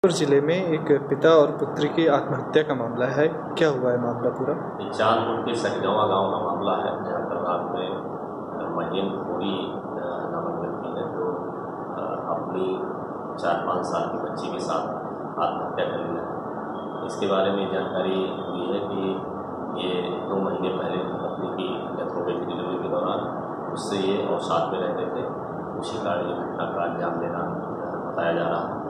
जौनपुर ज़िले में एक पिता और पुत्री की आत्महत्या का मामला है। क्या हुआ है मामला पूरा? चांदपुर के सटगवा गाँव का मामला है, जहाँ पर रात में महीन पूरी नामक व्यक्ति है जो अपनी चार पाँच साल की बच्ची के साथ आत्महत्या कर लिया इसके बारे में जानकारी हुई है कि ये दो महीने पहले पत्नी की डेथ हो गई थी डिलीवरी के दौरान। उससे ये और साथ में रहते थे। उसी कारण ये घटना का अंजाम देना बताया जा रहा है।